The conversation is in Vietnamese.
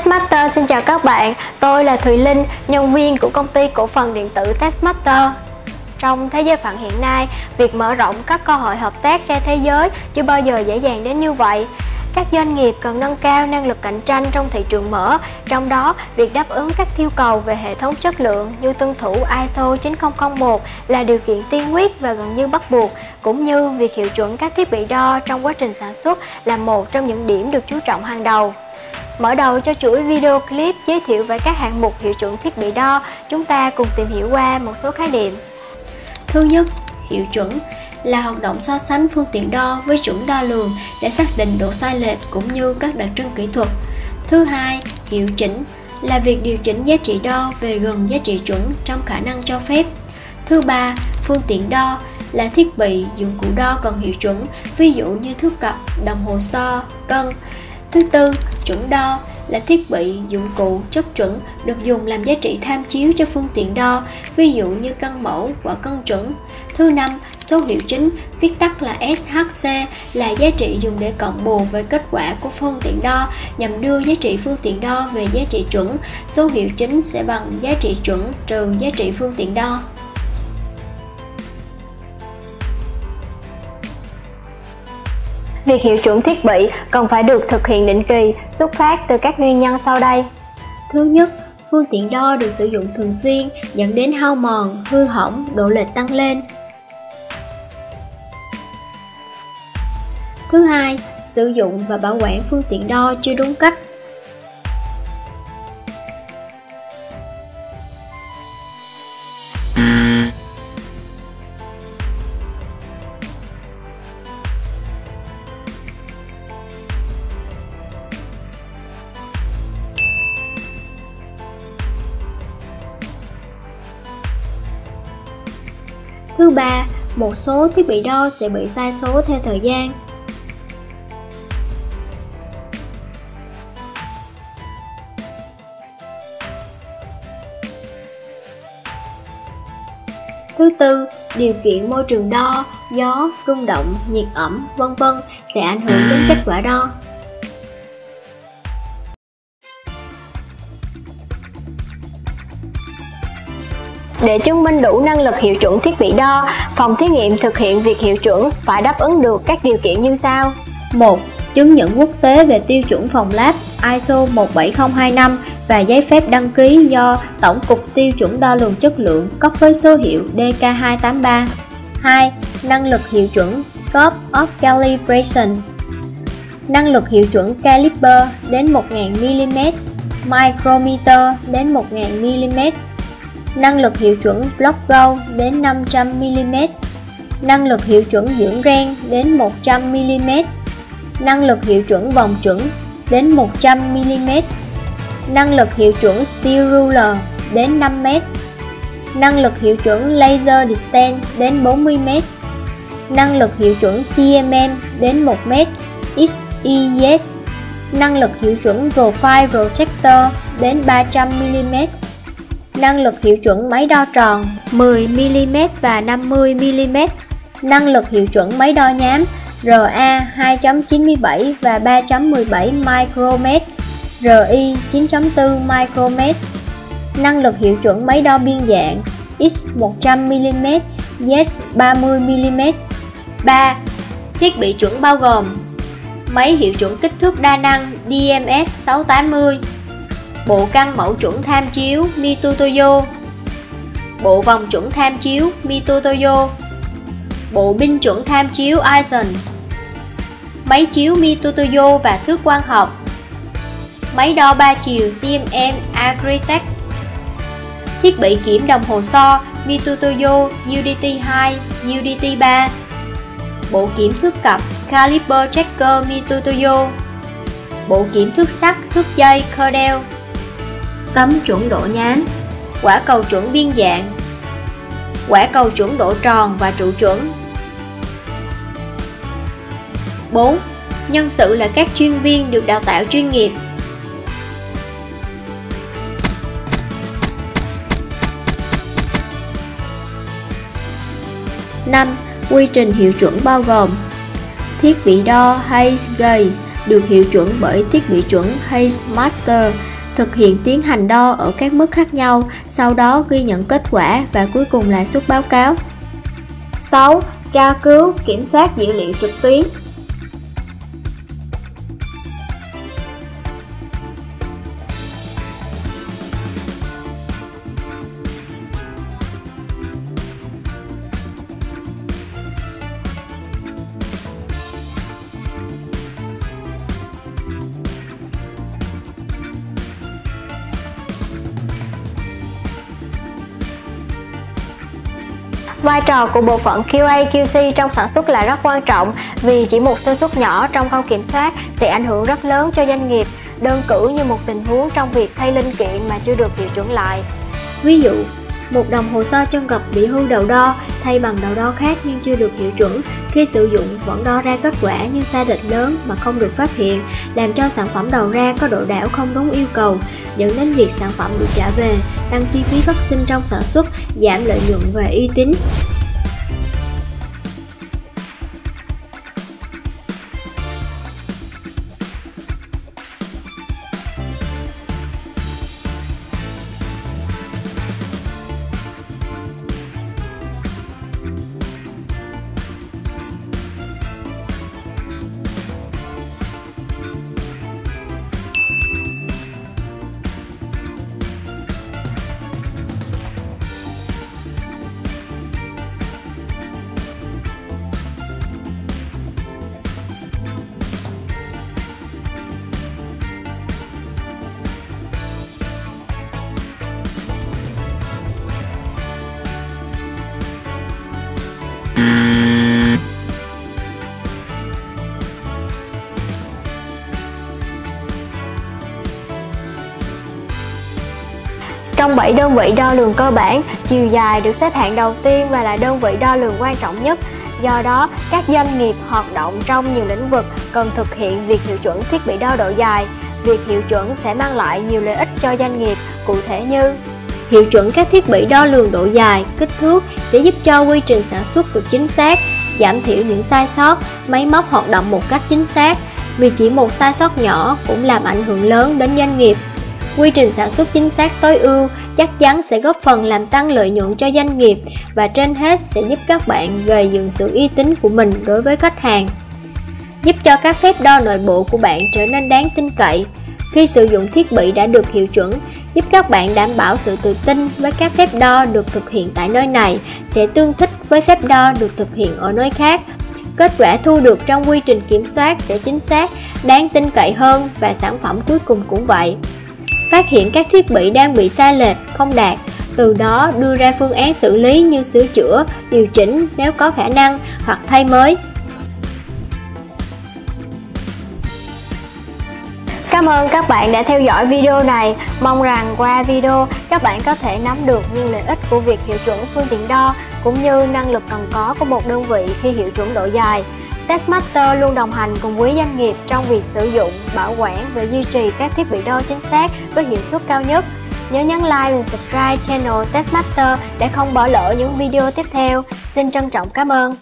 Testmaster xin chào các bạn, tôi là Thùy Linh, nhân viên của công ty cổ phần điện tử Testmaster. Trong thế giới phận hiện nay, việc mở rộng các cơ hội hợp tác ra thế giới chưa bao giờ dễ dàng đến như vậy. Các doanh nghiệp cần nâng cao năng lực cạnh tranh trong thị trường mở, trong đó việc đáp ứng các yêu cầu về hệ thống chất lượng như tuân thủ ISO 9001 là điều kiện tiên quyết và gần như bắt buộc, cũng như việc hiệu chuẩn các thiết bị đo trong quá trình sản xuất là một trong những điểm được chú trọng hàng đầu. Mở đầu cho chuỗi video clip giới thiệu về các hạng mục hiệu chuẩn thiết bị đo, chúng ta cùng tìm hiểu qua một số khái niệm. Thứ nhất, hiệu chuẩn là hoạt động so sánh phương tiện đo với chuẩn đo lường để xác định độ sai lệch cũng như các đặc trưng kỹ thuật. Thứ hai, hiệu chỉnh là việc điều chỉnh giá trị đo về gần giá trị chuẩn trong khả năng cho phép. Thứ ba, phương tiện đo là thiết bị, dụng cụ đo cần hiệu chuẩn, ví dụ như thước cặp, đồng hồ so, cân. Thứ tư, chuẩn đo là thiết bị, dụng cụ, chất chuẩn được dùng làm giá trị tham chiếu cho phương tiện đo, ví dụ như cân mẫu, và cân chuẩn. Thứ năm, số hiệu chính, viết tắt là SHC, là giá trị dùng để cộng bù với kết quả của phương tiện đo nhằm đưa giá trị phương tiện đo về giá trị chuẩn. Số hiệu chính sẽ bằng giá trị chuẩn trừ giá trị phương tiện đo. Việc hiệu chuẩn thiết bị cần phải được thực hiện định kỳ, xuất phát từ các nguyên nhân sau đây. Thứ nhất, phương tiện đo được sử dụng thường xuyên dẫn đến hao mòn, hư hỏng, độ lệch tăng lên. Thứ hai, sử dụng và bảo quản phương tiện đo chưa đúng cách. Thứ ba, một số thiết bị đo sẽ bị sai số theo thời gian. Thứ tư, điều kiện môi trường đo, gió, rung động, nhiệt ẩm, vân vân sẽ ảnh hưởng đến kết quả đo. Để chứng minh đủ năng lực hiệu chuẩn thiết bị đo, phòng thí nghiệm thực hiện việc hiệu chuẩn phải đáp ứng được các điều kiện như sau. 1. Chứng nhận quốc tế về tiêu chuẩn phòng lab ISO 17025 và giấy phép đăng ký do Tổng cục Tiêu chuẩn đo lường chất lượng cấp với số hiệu DK283. 2. Năng lực hiệu chuẩn Scope of Calibration Năng lực hiệu chuẩn Caliper đến 1000mm, Micrometer đến 1000mm, năng lực hiệu chuẩn Block Go đến 500mm, năng lực hiệu chuẩn dưỡng ren đến 100mm, năng lực hiệu chuẩn vòng chuẩn đến 100mm, năng lực hiệu chuẩn Steel Ruler đến 5m, năng lực hiệu chuẩn Laser Distance đến 40m, năng lực hiệu chuẩn CMM đến 1m, XES, năng lực hiệu chuẩn Profile Projector đến 300mm, năng lực hiệu chuẩn máy đo tròn 10mm và 50mm, năng lực hiệu chuẩn máy đo nhám RA 2.97 và 3.17 micromet, RI 9.4 micromet, năng lực hiệu chuẩn máy đo biên dạng X 100mm, Yes 30mm. 3. Thiết bị chuẩn bao gồm Máy hiệu chuẩn kích thước đa năng DMS 680 Bộ căn mẫu chuẩn tham chiếu Mitutoyo. Bộ vòng chuẩn tham chiếu Mitutoyo. Bộ binh chuẩn tham chiếu Aizen. Máy chiếu Mitutoyo và thước quang học. Máy đo 3 chiều CMM Agritech. Thiết bị kiểm đồng hồ so Mitutoyo UDT2, UDT3 Bộ kiểm thước cặp caliper Checker Mitutoyo. Bộ kiểm thước sắt, thước dây Cordell Cấm chuẩn độ nhám Quả cầu chuẩn biên dạng Quả cầu chuẩn độ tròn và trụ chuẩn 4. Nhân sự là các chuyên viên được đào tạo chuyên nghiệp năm Quy trình hiệu chuẩn bao gồm Thiết bị đo hay gauge được hiệu chuẩn bởi thiết bị chuẩn Hayes Master, thực hiện tiến hành đo ở các mức khác nhau, sau đó ghi nhận kết quả và cuối cùng là xuất báo cáo. 6. Tra cứu, kiểm soát dữ liệu trực tuyến Vai trò của bộ phận QA QC trong sản xuất là rất quan trọng vì chỉ một sơ suất nhỏ trong khâu kiểm soát sẽ ảnh hưởng rất lớn cho doanh nghiệp, đơn cử như một tình huống trong việc thay linh kiện mà chưa được hiệu chuẩn lại. Ví dụ, một đồng hồ so chân gập bị hư đầu đo thay bằng đầu đo khác nhưng chưa được hiệu chuẩn khi sử dụng vẫn đo ra kết quả nhưng sai lệch lớn mà không được phát hiện làm cho sản phẩm đầu ra có độ đảo không đúng yêu cầu dẫn đến việc sản phẩm bị trả về, tăng chi phí vaccine trong sản xuất, giảm lợi nhuận và uy tín. Trong 7 đơn vị đo lường cơ bản, chiều dài được xếp hạng đầu tiên và là đơn vị đo lường quan trọng nhất. Do đó, các doanh nghiệp hoạt động trong nhiều lĩnh vực cần thực hiện việc hiệu chuẩn thiết bị đo độ dài. Việc hiệu chuẩn sẽ mang lại nhiều lợi ích cho doanh nghiệp, cụ thể như Hiệu chuẩn các thiết bị đo lường độ dài, kích thước sẽ giúp cho quy trình sản xuất được chính xác, giảm thiểu những sai sót, máy móc hoạt động một cách chính xác. Vì chỉ một sai sót nhỏ cũng làm ảnh hưởng lớn đến doanh nghiệp Quy trình sản xuất chính xác tối ưu chắc chắn sẽ góp phần làm tăng lợi nhuận cho doanh nghiệp và trên hết sẽ giúp các bạn gây dựng sự uy tín của mình đối với khách hàng. Giúp cho các phép đo nội bộ của bạn trở nên đáng tin cậy. Khi sử dụng thiết bị đã được hiệu chuẩn, giúp các bạn đảm bảo sự tự tin với các phép đo được thực hiện tại nơi này sẽ tương thích với phép đo được thực hiện ở nơi khác. Kết quả thu được trong quy trình kiểm soát sẽ chính xác, đáng tin cậy hơn và sản phẩm cuối cùng cũng vậy phát hiện các thiết bị đang bị sai lệch, không đạt, từ đó đưa ra phương án xử lý như sửa chữa, điều chỉnh nếu có khả năng hoặc thay mới. Cảm ơn các bạn đã theo dõi video này. Mong rằng qua video các bạn có thể nắm được những lợi ích của việc hiệu chuẩn phương tiện đo cũng như năng lực cần có của một đơn vị khi hiệu chuẩn độ dài. Testmaster luôn đồng hành cùng quý doanh nghiệp trong việc sử dụng, bảo quản và duy trì các thiết bị đo chính xác với hiệu suất cao nhất. Nhớ nhấn like và subscribe channel Testmaster để không bỏ lỡ những video tiếp theo. Xin trân trọng cảm ơn.